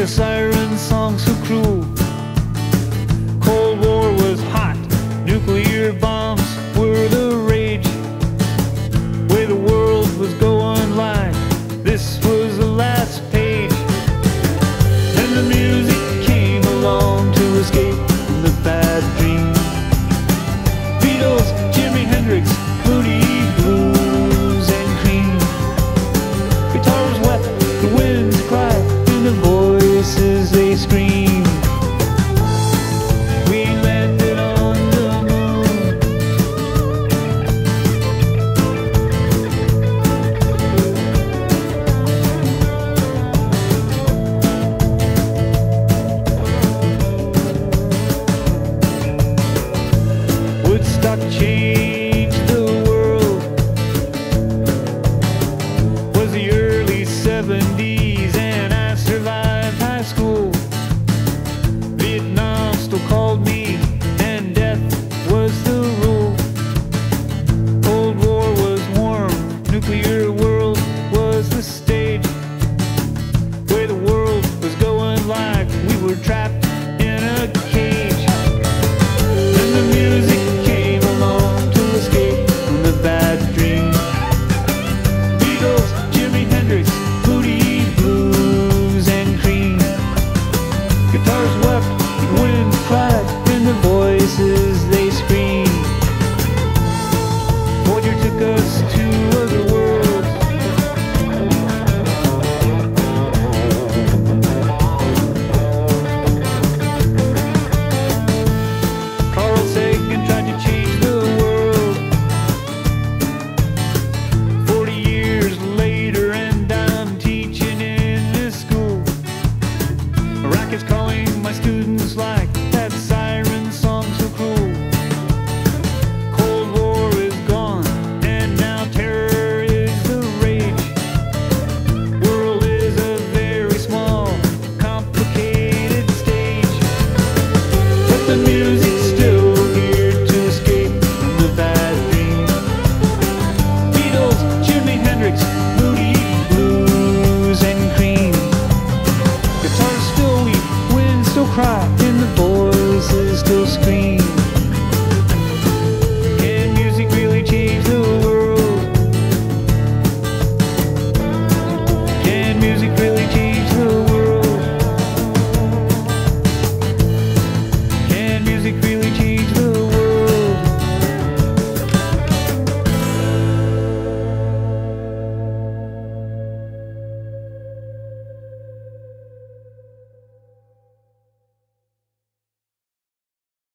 a siren song so cruel stock changed the world was the early 70s is calling my students like